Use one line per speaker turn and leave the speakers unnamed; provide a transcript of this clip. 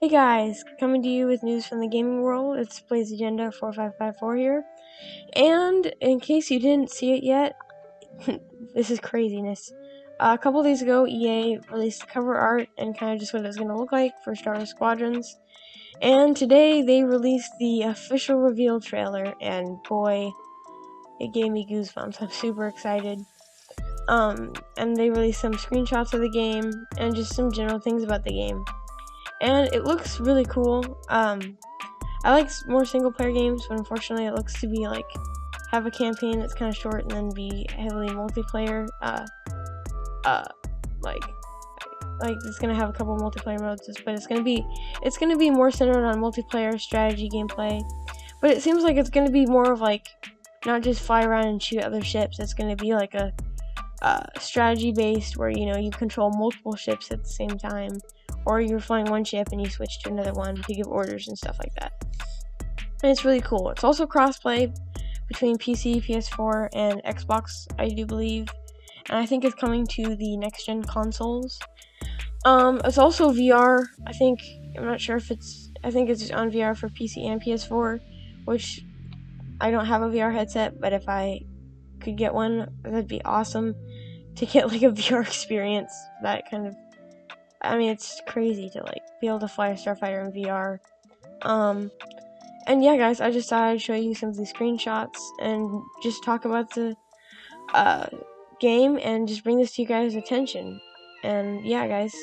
Hey guys, coming to you with news from the gaming world. It's Blase Agenda 4554 here. And in case you didn't see it yet, this is craziness. Uh, a couple days ago, EA released cover art and kind of just what it was going to look like for Star Wars Squadrons. And today they released the official reveal trailer, and boy, it gave me goosebumps. I'm super excited. Um, and they released some screenshots of the game and just some general things about the game and it looks really cool. Um, I like more single player games, but unfortunately, it looks to be like have a campaign that's kind of short and then be heavily multiplayer. Uh, uh, like like it's gonna have a couple multiplayer modes, but it's gonna be it's gonna be more centered on multiplayer strategy gameplay. But it seems like it's gonna be more of like not just fly around and shoot other ships. It's gonna be like a uh, strategy based where you know you control multiple ships at the same time or you're flying one ship and you switch to another one to give orders and stuff like that. And it's really cool. It's also crossplay between PC, PS4, and Xbox, I do believe. And I think it's coming to the next gen consoles. Um, it's also VR. I think I'm not sure if it's. I think it's on VR for PC and PS4, which I don't have a VR headset, but if I could get one, that'd be awesome to get like a VR experience. That kind of I mean, it's crazy to like be able to fly a starfighter in VR. Um, and yeah, guys, I just thought I'd show you some of these screenshots and just talk about the uh, game and just bring this to you guys' attention. And yeah, guys,